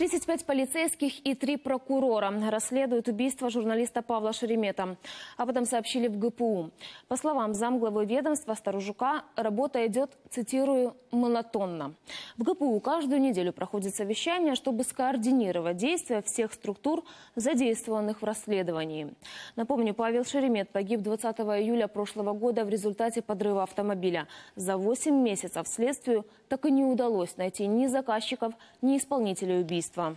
35 полицейских и три прокурора расследуют убийство журналиста Павла Шеремета. Об этом сообщили в ГПУ. По словам замглавы ведомства Старожука, работа идет, цитирую, монотонно. В ГПУ каждую неделю проходит совещание, чтобы скоординировать действия всех структур, задействованных в расследовании. Напомню, Павел Шеремет погиб 20 июля прошлого года в результате подрыва автомобиля. За 8 месяцев следствию так и не удалось найти ни заказчиков, ни исполнителей убийства.